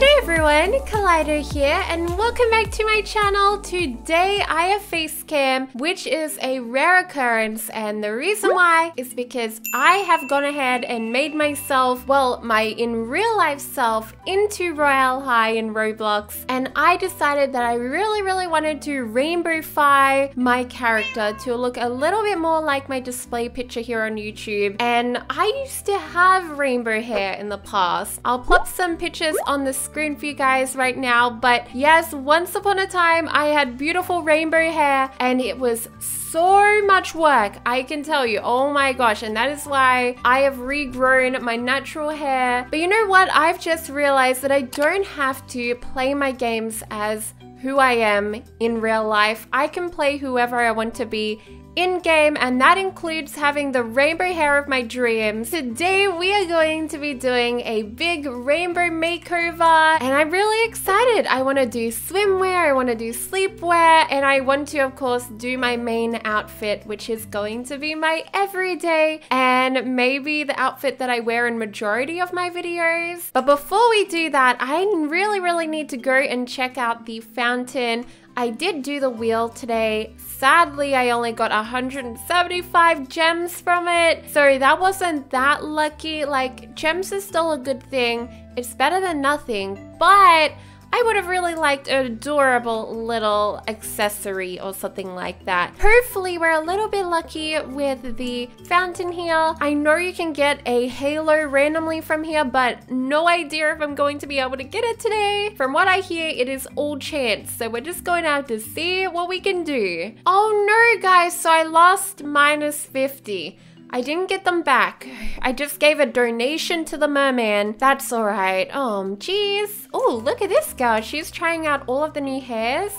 G'day everyone, Kaleidow here and welcome back to my channel. Today I have face cam which is a rare occurrence and the reason why is because I have gone ahead and made myself, well my in real life self into Royale High in Roblox and I decided that I really really wanted to rainbowify my character to look a little bit more like my display picture here on YouTube and I used to have rainbow hair in the past. I'll plop some pictures on the screen for you guys right now. But yes, once upon a time, I had beautiful rainbow hair and it was so much work, I can tell you. Oh my gosh. And that is why I have regrown my natural hair. But you know what? I've just realized that I don't have to play my games as who I am in real life. I can play whoever I want to be in-game and that includes having the rainbow hair of my dreams. Today we are going to be doing a big rainbow makeover and I'm really excited. I want to do swimwear, I want to do sleepwear and I want to of course do my main outfit which is going to be my everyday and maybe the outfit that I wear in majority of my videos. But before we do that I really really need to go and check out the fountain I did do the wheel today. Sadly, I only got 175 gems from it. So that wasn't that lucky. Like, gems is still a good thing. It's better than nothing. But I would have really liked an adorable little accessory or something like that. Hopefully we're a little bit lucky with the fountain here. I know you can get a halo randomly from here, but no idea if I'm going to be able to get it today. From what I hear, it is all chance. So we're just going to have to see what we can do. Oh no, guys. So I lost minus 50. I didn't get them back. I just gave a donation to the merman. That's alright. Um, oh, jeez. Oh, look at this girl. She's trying out all of the new hairs.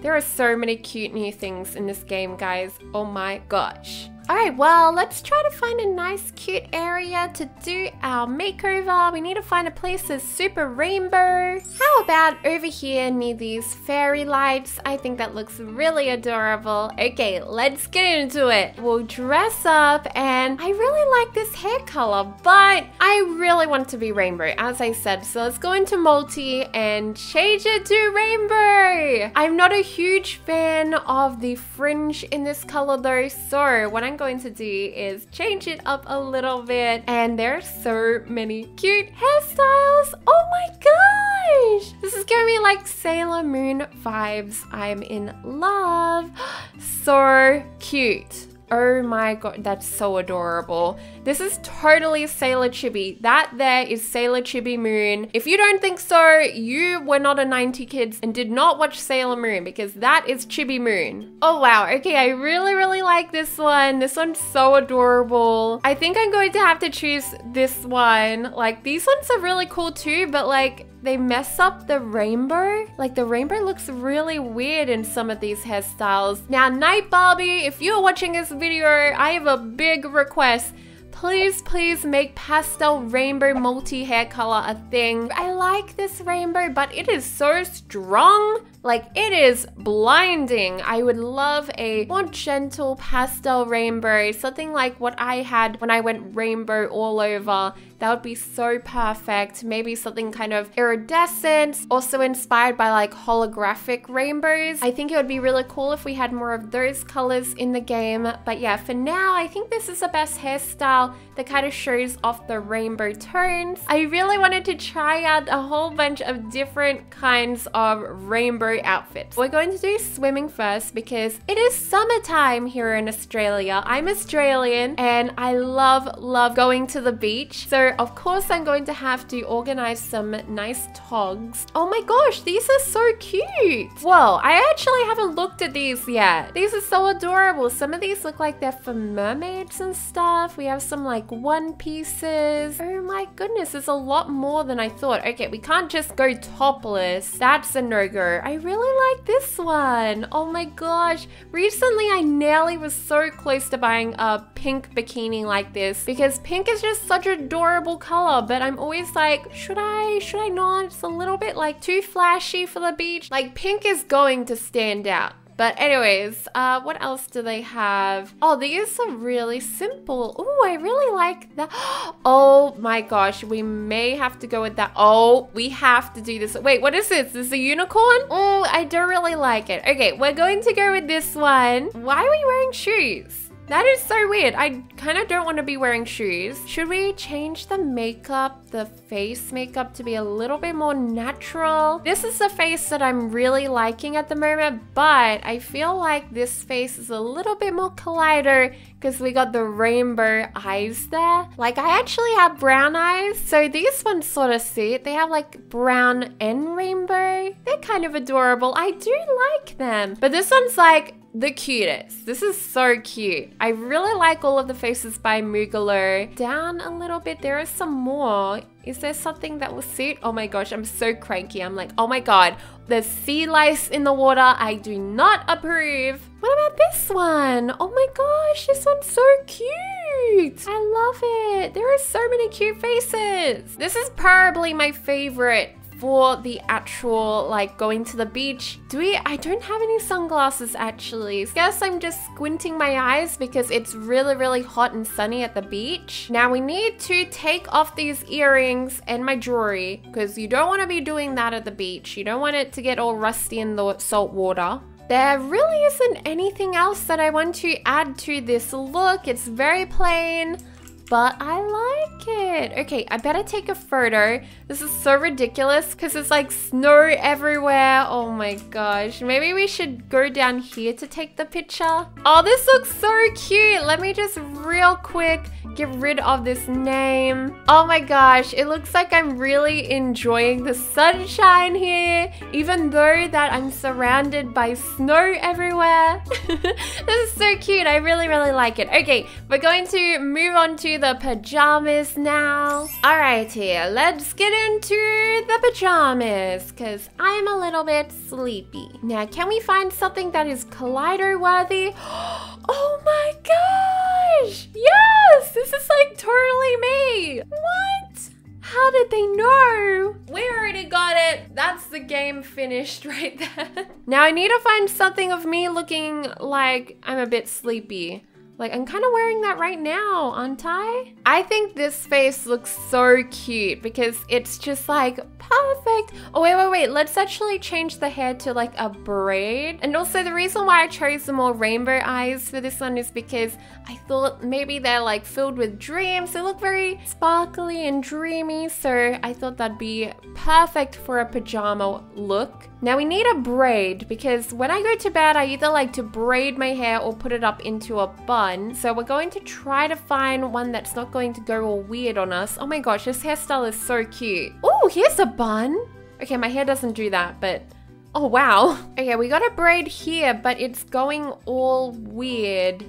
There are so many cute new things in this game, guys. Oh my gosh. Alright, well, let's try to find a nice cute area to do our makeover. We need to find a place that's super rainbow. How about over here near these fairy lights? I think that looks really adorable. Okay, let's get into it. We'll dress up and I really like this hair color, but I really want to be rainbow, as I said. So let's go into multi and change it to rainbow. I'm not a huge fan of the fringe in this color though, so when I'm going to do is change it up a little bit. And there are so many cute hairstyles. Oh my gosh! This is giving me like Sailor Moon vibes. I'm in love. so cute. Oh my god, that's so adorable. This is totally Sailor Chibi. That there is Sailor Chibi Moon. If you don't think so, you were not a 90 kids and did not watch Sailor Moon because that is Chibi Moon. Oh wow, okay, I really, really like this one. This one's so adorable. I think I'm going to have to choose this one. Like, these ones are really cool too, but like, they mess up the rainbow. Like the rainbow looks really weird in some of these hairstyles. Now, Night Barbie, if you're watching this video, I have a big request please, please make pastel rainbow multi hair color a thing. I like this rainbow, but it is so strong. Like, it is blinding. I would love a more gentle pastel rainbow, something like what I had when I went rainbow all over. That would be so perfect. Maybe something kind of iridescent, also inspired by like holographic rainbows. I think it would be really cool if we had more of those colors in the game. But yeah, for now, I think this is the best hairstyle that kind of shows off the rainbow tones. I really wanted to try out a whole bunch of different kinds of rainbow outfits. We're going to do swimming first because it is summertime here in Australia. I'm Australian and I love, love going to the beach. So of course I'm going to have to organize some nice togs. Oh my gosh, these are so cute. Whoa, I actually haven't looked at these yet. These are so adorable. Some of these look like they're for mermaids and stuff. We have some like one pieces. Oh my goodness, there's a lot more than I thought. Okay, we can't just go topless. That's a no-go. I really like this one. Oh my gosh. Recently, I nearly was so close to buying a pink bikini like this because pink is just such an adorable color, but I'm always like, should I, should I not? It's a little bit like too flashy for the beach. Like pink is going to stand out But anyways, uh, what else do they have? Oh, these are really simple. Oh, I really like that. Oh my gosh, we may have to go with that. Oh, we have to do this. Wait, what is this? This is a unicorn? Oh, I don't really like it. Okay, we're going to go with this one. Why are we wearing shoes? That is so weird. I kind of don't want to be wearing shoes. Should we change the makeup, the face makeup to be a little bit more natural? This is the face that I'm really liking at the moment, but I feel like this face is a little bit more Kaleidow because we got the rainbow eyes there. Like I actually have brown eyes, so these ones sort of suit. They have like brown and rainbow. They're kind of adorable. I do like them. But this one's like the cutest. This is so cute. I really like all of the faces by Moogaloo. Down a little bit, there are some more. Is there something that will suit? Oh my gosh, I'm so cranky. I'm like, oh my god, there's sea lice in the water. I do not approve. What about this one? Oh my gosh, this one's so cute. I love it. There are so many cute faces. This is probably my favorite for the actual like going to the beach. Do we? I don't have any sunglasses actually. Guess I'm just squinting my eyes because it's really, really hot and sunny at the beach. Now we need to take off these earrings and my jewelry because you don't want to be doing that at the beach. You don't want it to get all rusty in the salt water. There really isn't anything else that I want to add to this look. It's very plain but I like it. Okay, I better take a photo. This is so ridiculous because it's like snow everywhere. Oh my gosh. Maybe we should go down here to take the picture. Oh, this looks so cute. Let me just real quick get rid of this name. Oh my gosh, it looks like I'm really enjoying the sunshine here, even though that I'm surrounded by snow everywhere. this is so cute. I really, really like it. Okay, we're going to move on to the pajamas now. All right, here, let's get into the pajamas because I'm a little bit sleepy. Now, can we find something that is Kaleidow worthy? Oh my gosh! Yes! This is like totally me! What? How did they know? We already got it. That's the game finished right there. now I need to find something of me looking like I'm a bit sleepy. Like, I'm kind of wearing that right now, aren't I? I think this face looks so cute because it's just like perfect. Oh, wait, wait, wait. Let's actually change the hair to like a braid. And also the reason why I chose the more rainbow eyes for this one is because I thought maybe they're like filled with dreams. They look very sparkly and dreamy. So I thought that'd be perfect for a pajama look. Now we need a braid because when I go to bed, I either like to braid my hair or put it up into a bun. So we're going to try to find one that's not going to go all weird on us. Oh my gosh, this hairstyle is so cute. Oh, here's a bun. Okay, my hair doesn't do that, but oh wow. Okay, we got a braid here, but it's going all weird.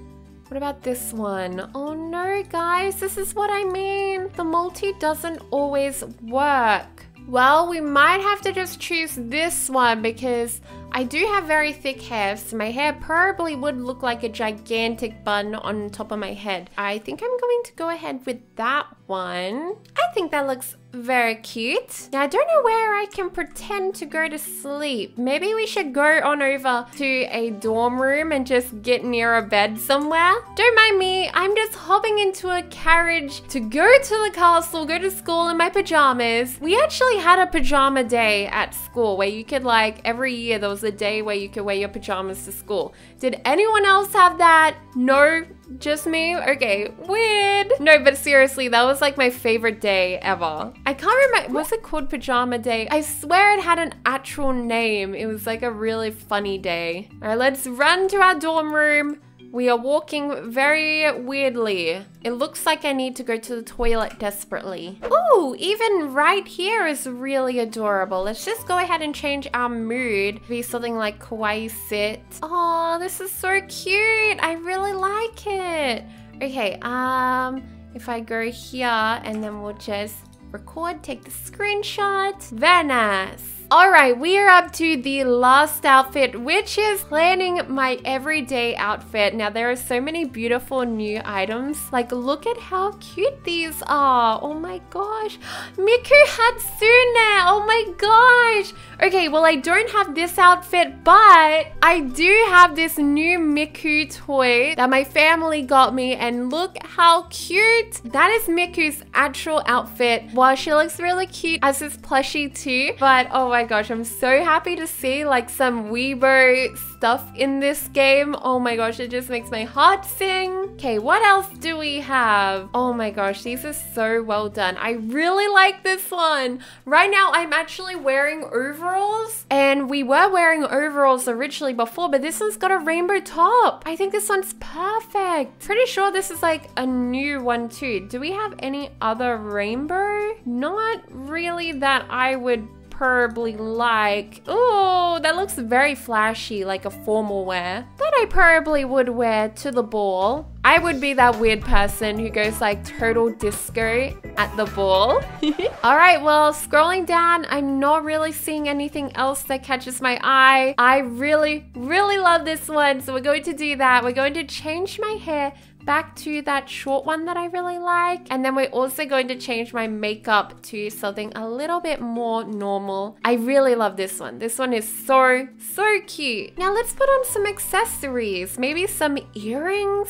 What about this one? Oh no, guys, this is what I mean. The multi doesn't always work. Well, we might have to just choose this one because I do have very thick hair, so my hair probably would look like a gigantic bun on top of my head. I think I'm going to go ahead with that one. I think that looks very cute. Now, I don't know where I can pretend to go to sleep. Maybe we should go on over to a dorm room and just get near a bed somewhere. Don't mind me, I'm just hopping into a carriage to go to the castle, go to school in my pajamas. We actually had a pajama day at school where you could like, every year there was a day where you could wear your pajamas to school. Did anyone else have that? No, just me? Okay, weird. No, but seriously, that was like my favorite day ever. I can't remember, was it called Pajama Day? I swear it had an actual name. It was like a really funny day. All right, let's run to our dorm room. We are walking very weirdly. It looks like I need to go to the toilet desperately. Ooh, even right here is really adorable. Let's just go ahead and change our mood. Be something like kawaii sit. Oh, this is so cute. I really like it. Okay, um, if I go here and then we'll just record, take the screenshot. Nice. Alright, we are up to the last outfit, which is planning my everyday outfit. Now, there are so many beautiful new items. Like, look at how cute these are. Oh my gosh. Miku Hatsune. Oh my gosh. Okay, well, I don't have this outfit, but I do have this new Miku toy that my family got me. And look how cute. That is Miku's actual outfit. Well, she looks really cute as this plushie too. But, oh my my gosh, I'm so happy to see like some Weibo stuff in this game. Oh my gosh, it just makes my heart sing. Okay, what else do we have? Oh my gosh, these are so well done. I really like this one. Right now, I'm actually wearing overalls and we were wearing overalls originally before, but this one's got a rainbow top. I think this one's perfect. Pretty sure this is like a new one too. Do we have any other rainbow? Not really that I would probably like, oh, that looks very flashy, like a formal wear. That I probably would wear to the ball. I would be that weird person who goes like total disco at the ball. All right, well, scrolling down, I'm not really seeing anything else that catches my eye. I really, really love this one. So we're going to do that. We're going to change my hair back to that short one that I really like. And then we're also going to change my makeup to something a little bit more normal. I really love this one. This one is so, so cute. Now let's put on some accessories. Maybe some earrings.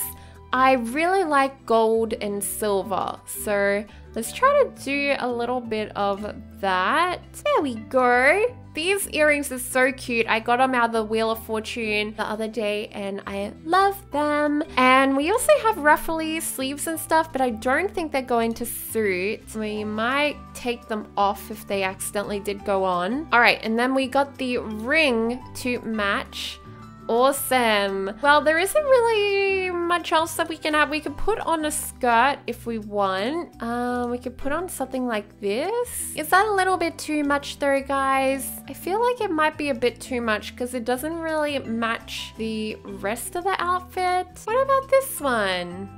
I really like gold and silver. So let's try to do a little bit of that. There we go. These earrings are so cute. I got them out of the Wheel of Fortune the other day and I love them. And we also have ruffly sleeves and stuff, but I don't think they're going to suit. We might take them off if they accidentally did go on. All right, and then we got the ring to match. Awesome. Well, there isn't really much else that we can have. We could put on a skirt if we want. Um, we could put on something like this. Is that a little bit too much though, guys? I feel like it might be a bit too much because it doesn't really match the rest of the outfit. What about this one?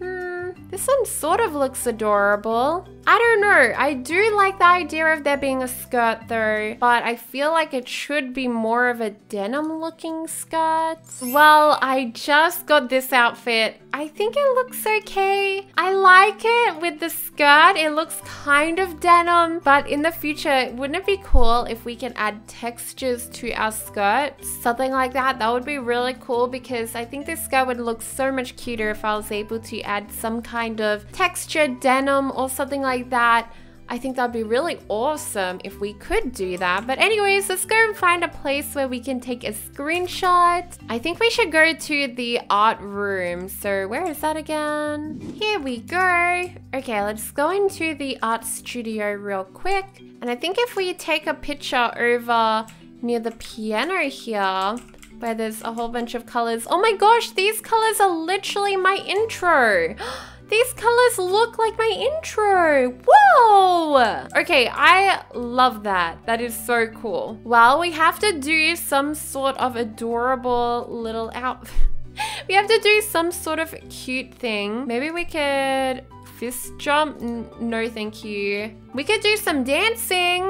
Hmm, this one sort of looks adorable. I don't know. I do like the idea of there being a skirt though, but I feel like it should be more of a denim looking skirt. Well, I just got this outfit. I think it looks okay. I like it with the skirt. It looks kind of denim, but in the future, wouldn't it be cool if we can add textures to our skirt? Something like that. That would be really cool because I think this skirt would look so much cuter if I was able to add some kind of textured denim or something like that. I think that'd be really awesome if we could do that. But anyways, let's go and find a place where we can take a screenshot. I think we should go to the art room. So where is that again? Here we go. Okay, let's go into the art studio real quick. And I think if we take a picture over near the piano here, where there's a whole bunch of colors. Oh my gosh, these colors are literally my intro. These colors look like my intro. Whoa! Okay, I love that. That is so cool. Well, we have to do some sort of adorable little outfit. we have to do some sort of cute thing. Maybe we could fist jump. N no, thank you. We could do some dancing.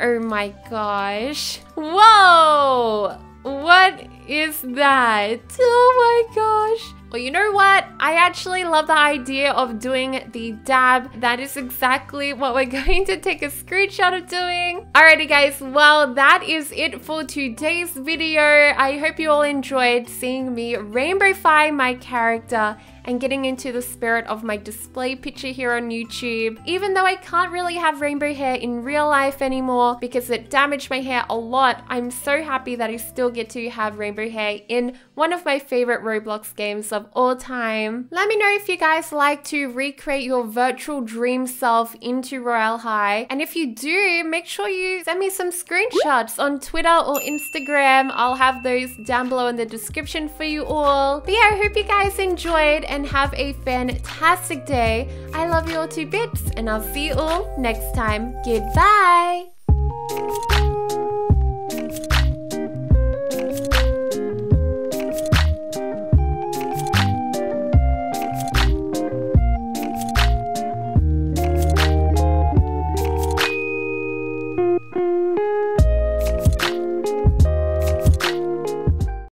Oh my gosh. Whoa! What is that? Oh my gosh. Well, you know what? I actually love the idea of doing the dab. That is exactly what we're going to take a screenshot of doing. Alrighty guys, well that is it for today's video. I hope you all enjoyed seeing me rainbowify my character and getting into the spirit of my display picture here on YouTube. Even though I can't really have rainbow hair in real life anymore because it damaged my hair a lot, I'm so happy that I still get to have rainbow hair in one of my favorite Roblox games of all time. Let me know if you guys like to recreate your virtual dream self into Royale High. And if you do, make sure you send me some screenshots on Twitter or Instagram. I'll have those down below in the description for you all. But yeah, I hope you guys enjoyed and have a fantastic day. I love you all to bits and I'll see you all next time. Goodbye.